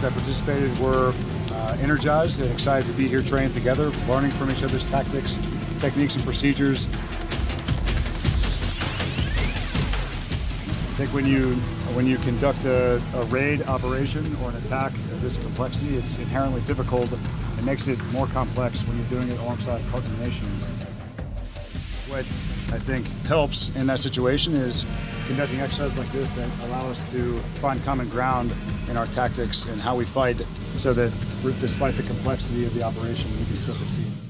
participated were uh, energized and excited to be here training together, learning from each other's tactics, techniques, and procedures. I think when you when you conduct a, a, raid operation or an attack of this complexity, it's inherently difficult. It makes it more complex when you're doing it alongside partner nations. What I think helps in that situation is conducting exercises like this that allow us to find common ground in our tactics and how we fight so that despite the complexity of the operation, we can still succeed.